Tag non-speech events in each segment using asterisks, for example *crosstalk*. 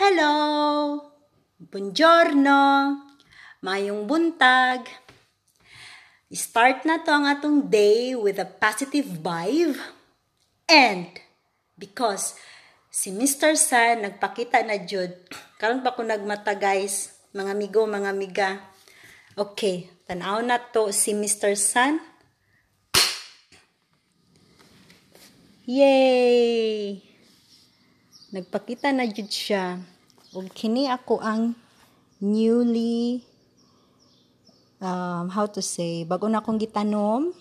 Hello! Buongiorno! Mayong buntag! Start na to ang atong day with a positive vibe. And because si Mr. Sun nagpakita na jud, karon pa ko nagmata guys, mga amigo, mga amiga. Okay, tanaw na to si Mr. Sun. Yay! Nagpakita na jud siya. Ug kini ako ang newly um, how to say, bago na akong gitanom,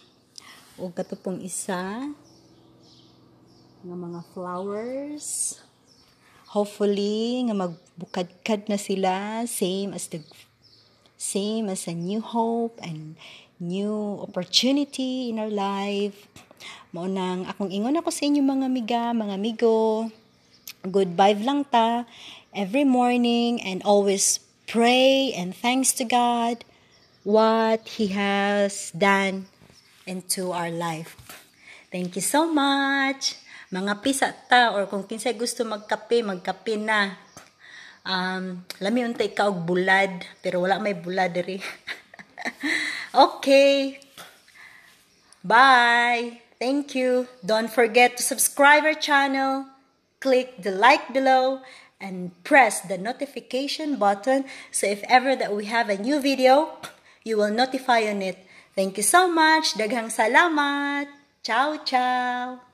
o katupong isa, ng mga flowers. Hopefully, nga magbukadkad na sila, same as the, same as a new hope and new opportunity in our life. Maunang akong ingon ako sa inyo mga amiga, mga amigo. Good vibe lang ta every morning and always pray and thanks to God what He has done into our life. Thank you so much. Mga pisa ta or kung kinsay gusto magkape, magkape na. Um, lami unta ikaw og bulad pero wala may bulad diri. *laughs* okay. Bye. Thank you. Don't forget to subscribe our channel. Click the like below and press the notification button so if ever that we have a new video, you will notify on it. Thank you so much. Daghang salamat. Ciao, ciao.